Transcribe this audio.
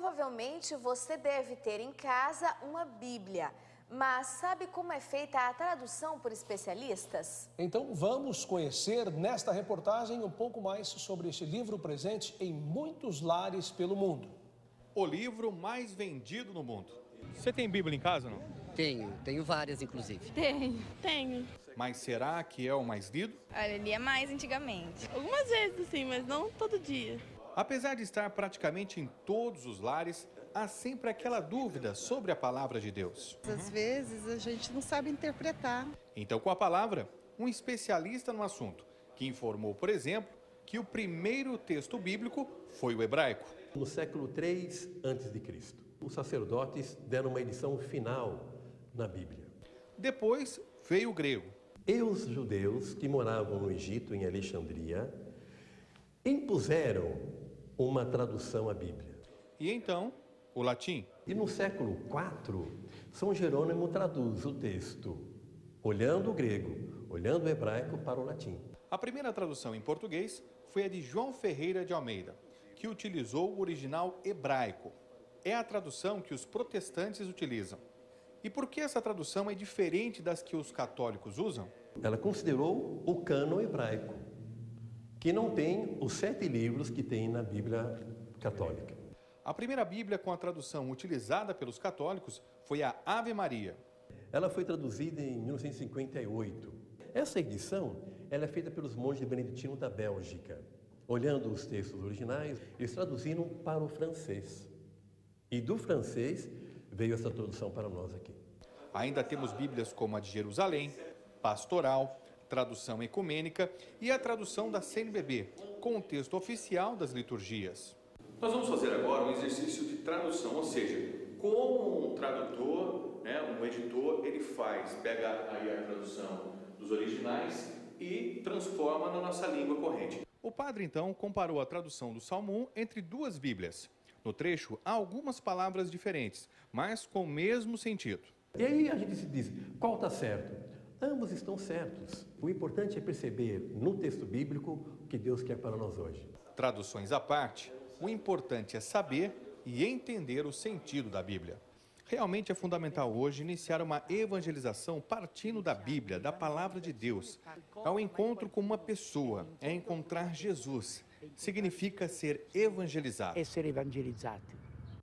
Provavelmente você deve ter em casa uma Bíblia. Mas sabe como é feita a tradução por especialistas? Então vamos conhecer nesta reportagem um pouco mais sobre este livro presente em muitos lares pelo mundo. O livro mais vendido no mundo. Você tem Bíblia em casa, não? Tenho, tenho várias, inclusive. Tenho, tenho. Mas será que é o mais lido? Olha, eu lia mais antigamente. Algumas vezes, sim, mas não todo dia. Apesar de estar praticamente em todos os lares, há sempre aquela dúvida sobre a palavra de Deus. Às vezes a gente não sabe interpretar. Então, com a palavra, um especialista no assunto, que informou, por exemplo, que o primeiro texto bíblico foi o hebraico. No século 3 a.C., os sacerdotes deram uma edição final na Bíblia. Depois veio o grego. E os judeus que moravam no Egito, em Alexandria, impuseram uma tradução à Bíblia. E então, o latim. E no século IV, São Jerônimo traduz o texto olhando o grego, olhando o hebraico para o latim. A primeira tradução em português foi a de João Ferreira de Almeida, que utilizou o original hebraico. É a tradução que os protestantes utilizam. E por que essa tradução é diferente das que os católicos usam? Ela considerou o cano hebraico, que não tem os sete livros que tem na Bíblia católica. A primeira Bíblia com a tradução utilizada pelos católicos foi a Ave Maria. Ela foi traduzida em 1958. Essa edição ela é feita pelos monges beneditinos da Bélgica. Olhando os textos originais, eles traduziram para o francês. E do francês veio essa tradução para nós aqui. Ainda temos Bíblias como a de Jerusalém, Pastoral, tradução ecumênica e a tradução da CNBB, com o texto oficial das liturgias. Nós vamos fazer agora um exercício de tradução, ou seja, como um tradutor, né, um editor, ele faz, pega aí a tradução dos originais e transforma na nossa língua corrente. O padre então comparou a tradução do Salmo 1 entre duas Bíblias. No trecho há algumas palavras diferentes, mas com o mesmo sentido. E aí a gente se diz, qual está certo? Ambos estão certos. O importante é perceber no texto bíblico o que Deus quer para nós hoje. Traduções à parte, o importante é saber e entender o sentido da Bíblia. Realmente é fundamental hoje iniciar uma evangelização partindo da Bíblia, da palavra de Deus. Ao encontro com uma pessoa, é encontrar Jesus. Significa ser evangelizado. É ser evangelizado.